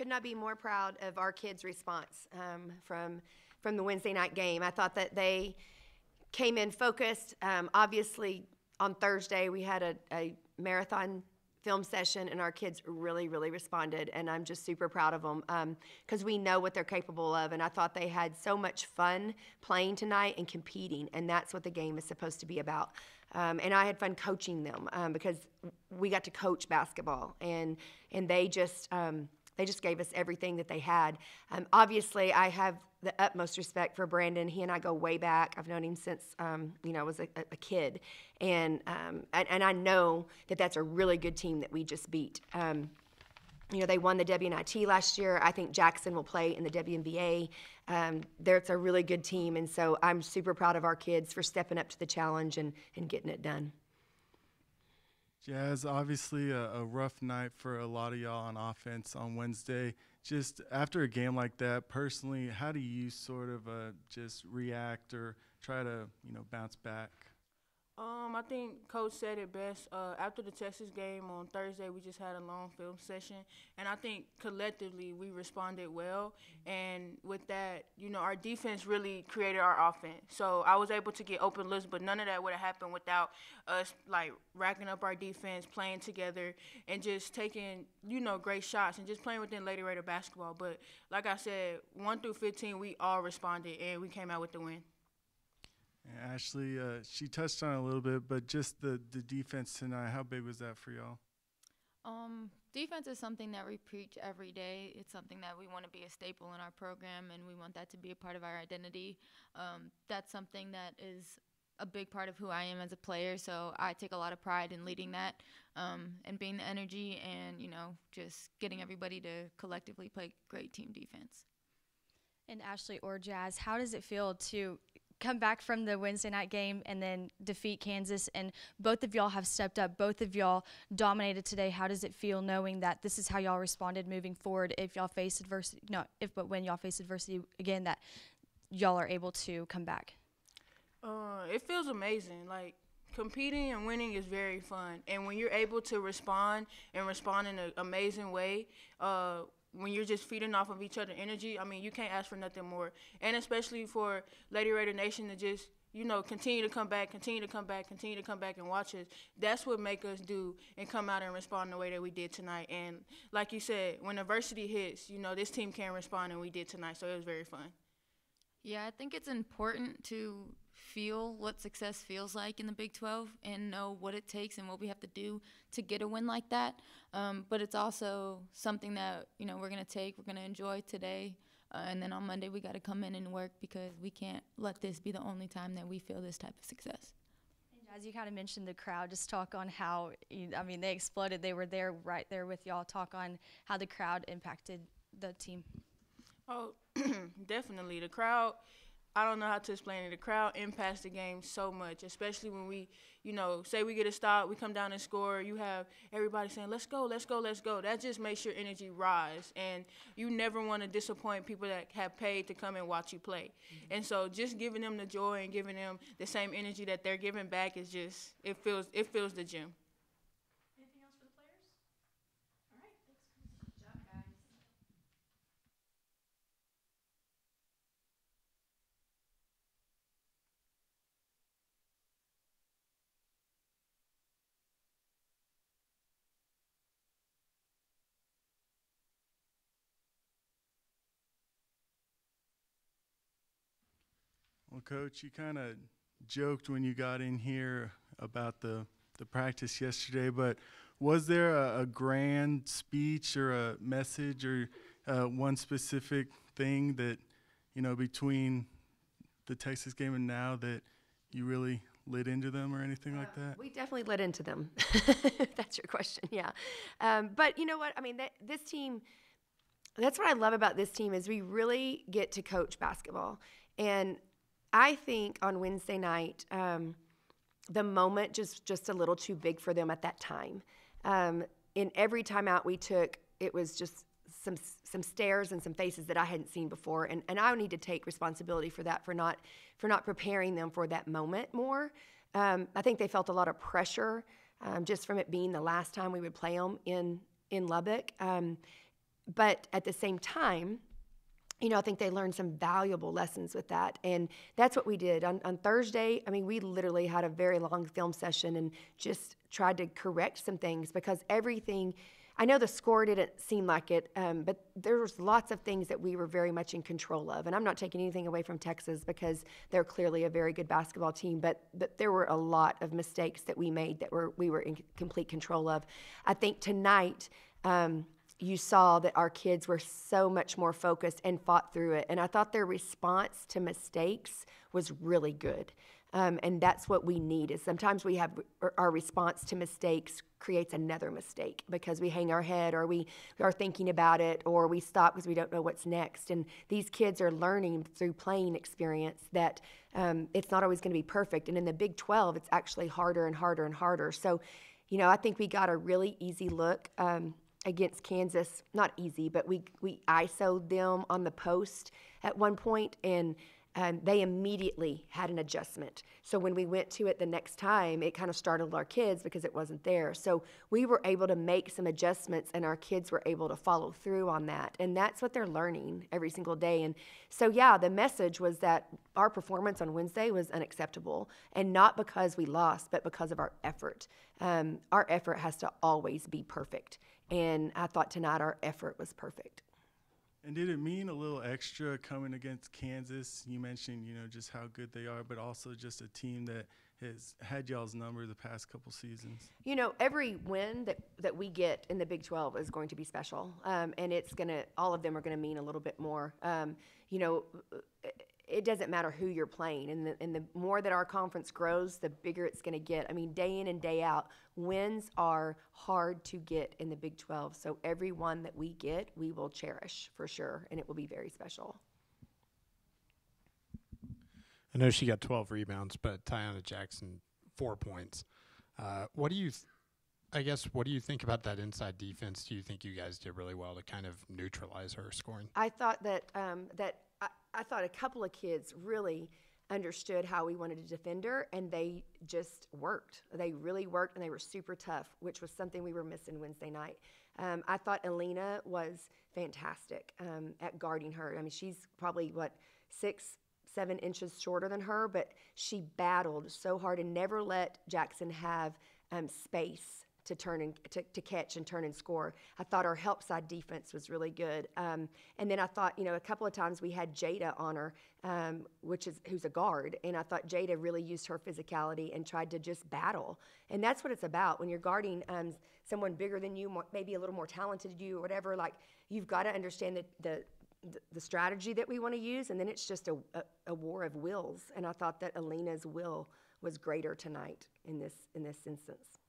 Could not be more proud of our kids' response um, from from the Wednesday night game. I thought that they came in focused. Um, obviously, on Thursday we had a, a marathon film session and our kids really really responded and i'm just super proud of them because um, we know what they're capable of and i thought they had so much fun playing tonight and competing and that's what the game is supposed to be about um, and i had fun coaching them um, because we got to coach basketball and and they just um, they just gave us everything that they had. Um, obviously, I have the utmost respect for Brandon. He and I go way back. I've known him since um, you know I was a, a kid, and, um, and, and I know that that's a really good team that we just beat. Um, you know, they won the WNIT last year. I think Jackson will play in the WNBA. Um, it's a really good team, and so I'm super proud of our kids for stepping up to the challenge and, and getting it done. Jazz, obviously a, a, rough night for a lot of y'all on offense on Wednesday. Just after a game like that, personally, how do you sort of uh, just react or try to, you know, bounce back? Um, I think Coach said it best. Uh, after the Texas game on Thursday, we just had a long film session, and I think collectively we responded well. And with that, you know, our defense really created our offense. So I was able to get open looks, but none of that would have happened without us like racking up our defense, playing together, and just taking you know great shots and just playing within Lady Raider basketball. But like I said, one through 15, we all responded, and we came out with the win. Ashley, uh, she touched on it a little bit, but just the, the defense tonight, how big was that for y'all? Um, defense is something that we preach every day. It's something that we want to be a staple in our program, and we want that to be a part of our identity. Um, that's something that is a big part of who I am as a player. So I take a lot of pride in leading that um, and being the energy and, you know, just getting everybody to collectively play great team defense. And Ashley or Jazz, how does it feel to come back from the Wednesday night game and then defeat Kansas. And both of y'all have stepped up. Both of y'all dominated today. How does it feel knowing that this is how y'all responded moving forward? If y'all face adversity, no, if but when y'all face adversity again, that y'all are able to come back. Uh, it feels amazing. Like competing and winning is very fun, and when you're able to respond and respond in an amazing way, uh, when you're just feeding off of each other energy, I mean, you can't ask for nothing more. And especially for Lady Raider Nation to just, you know, continue to come back, continue to come back, continue to come back and watch us. That's what make us do and come out and respond the way that we did tonight. And like you said, when adversity hits, you know, this team can respond and we did tonight. So it was very fun. Yeah, I think it's important to feel what success feels like in the Big 12 and know what it takes and what we have to do to get a win like that. Um, but it's also something that you know we're gonna take, we're gonna enjoy today, uh, and then on Monday we got to come in and work because we can't let this be the only time that we feel this type of success. As you kind of mentioned the crowd, just talk on how I mean they exploded. They were there right there with y'all. Talk on how the crowd impacted the team. Oh, definitely the crowd I don't know how to explain it. The crowd impacts the game so much, especially when we, you know, say we get a stop, we come down and score. You have everybody saying, "Let's go, let's go, let's go." That just makes your energy rise, and you never want to disappoint people that have paid to come and watch you play. Mm-hmm. And so, just giving them the joy and giving them the same energy that they're giving back is just it feels it feels the gym. Well, Coach, you kind of joked when you got in here about the, the practice yesterday, but was there a, a grand speech or a message or uh, one specific thing that, you know, between the Texas game and now that you really lit into them or anything uh, like that? We definitely lit into them. that's your question, yeah. Um, but you know what? I mean, that, this team, that's what I love about this team is we really get to coach basketball. And I think on Wednesday night, um, the moment just just a little too big for them at that time. Um, in every timeout we took, it was just some some stares and some faces that I hadn't seen before, and and I need to take responsibility for that for not for not preparing them for that moment more. Um, I think they felt a lot of pressure um, just from it being the last time we would play them in in Lubbock. Um, but at the same time, you know, I think they learned some valuable lessons with that. And that's what we did. On, on Thursday, I mean, we literally had a very long film session and just tried to correct some things because everything, I know the score didn't seem like it, um, but there was lots of things that we were very much in control of. And I'm not taking anything away from Texas because they're clearly a very good basketball team, but, but there were a lot of mistakes that we made that were we were in complete control of. I think tonight, um, you saw that our kids were so much more focused and fought through it. And I thought their response to mistakes was really good. Um, and that's what we need is sometimes we have our response to mistakes creates another mistake because we hang our head or we are thinking about it or we stop because we don't know what's next and these kids are learning through playing experience that um, it's not always going to be perfect and in the big 12 it's actually harder and harder and harder so you know i think we got a really easy look um, against Kansas. Not easy, but we we ISO'd them on the post at one point, and um, they immediately had an adjustment. So when we went to it the next time, it kind of startled our kids because it wasn't there. So we were able to make some adjustments, and our kids were able to follow through on that. And that's what they're learning every single day. And so, yeah, the message was that our performance on Wednesday was unacceptable, and not because we lost, but because of our effort. Um, our effort has to always be perfect. And I thought tonight our effort was perfect. And did it mean a little extra coming against Kansas? You mentioned, you know, just how good they are, but also just a team that has had y'all's number the past couple seasons. You know, every win that, that we get in the Big 12 is going to be special. Um, and it's going to, all of them are going to mean a little bit more. Um, you know, it doesn't matter who you're playing. And the, and the more that our conference grows, the bigger it's going to get. I mean, day in and day out, wins are hard to get in the Big 12. So every one that we get, we will cherish for sure, and it will be very special. I know she got 12 rebounds, but Taiyanna Jackson, four points. Uh, what do you, I guess, what do you think about that inside defense? Do you think you guys did really well to kind of neutralize her scoring? I thought that um, that I, I thought a couple of kids really understood how we wanted to defend her, and they just worked. They really worked, and they were super tough, which was something we were missing Wednesday night. Um, I thought Alina was fantastic um, at guarding her. I mean, she's probably what six, seven inches shorter than her, but she battled so hard and never let Jackson have um, space to turn and to, to catch and turn and score. I thought our help side defense was really good. Um, and then I thought, you know, a couple of times we had Jada on her, um, which is who's a guard, and I thought Jada really used her physicality and tried to just battle. And that's what it's about when you're guarding um, someone bigger than you, more, maybe a little more talented than you, or whatever. Like you've got to understand the, the the strategy that we want to use, and then it's just a, a, a war of wills. And I thought that Alina's will was greater tonight in this in this instance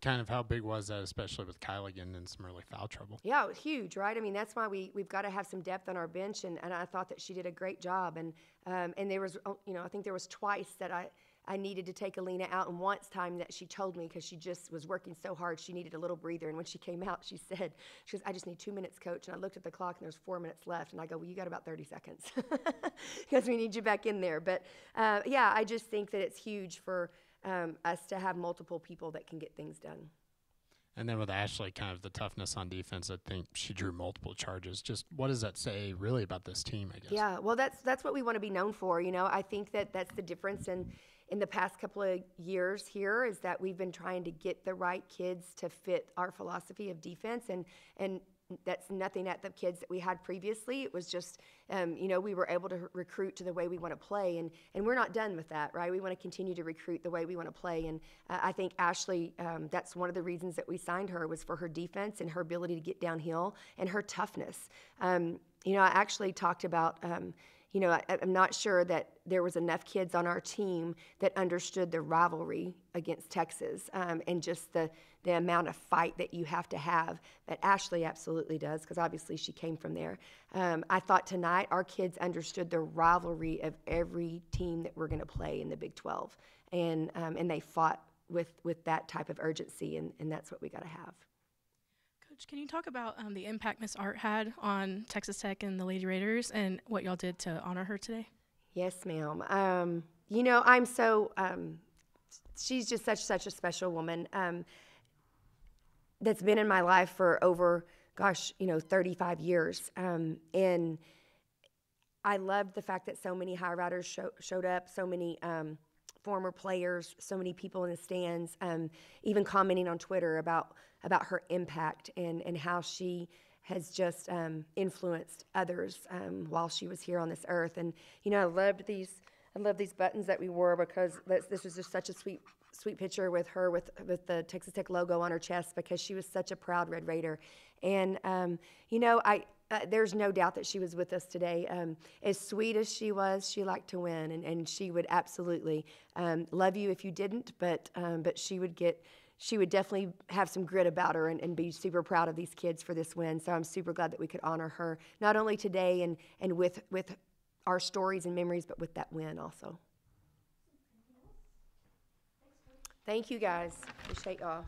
kind of how big was that, especially with getting in some early foul trouble? Yeah, it was huge, right? I mean, that's why we we've got to have some depth on our bench, and, and I thought that she did a great job. And um, and there was, oh, you know, I think there was twice that I. I needed to take Alina out, and once time that she told me because she just was working so hard, she needed a little breather. And when she came out, she said, "She goes, I just need two minutes, coach." And I looked at the clock, and there's four minutes left. And I go, "Well, you got about 30 seconds because we need you back in there." But uh, yeah, I just think that it's huge for um, us to have multiple people that can get things done. And then with Ashley, kind of the toughness on defense, I think she drew multiple charges. Just what does that say really about this team? I guess. Yeah, well, that's that's what we want to be known for. You know, I think that that's the difference in in the past couple of years here is that we've been trying to get the right kids to fit our philosophy of defense and and that's nothing at the kids that we had previously. It was just, um, you know, we were able to recruit to the way we want to play, and and we're not done with that, right? We want to continue to recruit the way we want to play, and uh, I think Ashley, um, that's one of the reasons that we signed her was for her defense and her ability to get downhill and her toughness. Um, you know, I actually talked about um, you know, I, am not sure that there was enough kids on our team that understood the rivalry against Texas um, and just the the amount of fight that you have to have. But Ashley absolutely does because obviously she came from there. Um, I thought tonight our kids understood the rivalry of every team that we're going to play in the Big 12, and um, and they fought with with that type of urgency, and, and that's what we got to have. Coach, can you talk about um, the impact Miss Art had on Texas Tech and the Lady Raiders, and what y'all did to honor her today? Yes, ma'am. Um, you know, I'm so. Um, she's just such such a special woman um, that's been in my life for over gosh, you know, 35 years. Um, and I loved the fact that so many high riders show, showed up, so many um, former players, so many people in the stands, um, even commenting on Twitter about about her impact and and how she has just um, influenced others um, while she was here on this earth. And you know, I loved these. I love these buttons that we wore because this, was just such a sweet sweet picture with her with with the Texas Tech logo on her chest because she was such a proud Red Raider. And um, you know, I uh, there's no doubt that she was with us today. Um, as sweet as she was, she liked to win, and, and she would absolutely um, love you if you didn't, but um, but she would get. She would definitely have some grit about her and, and be super proud of these kids for this win. So I'm super glad that we could honor her, not only today and, and with, with our stories and memories, but with that win also. Thank you guys. Appreciate y'all.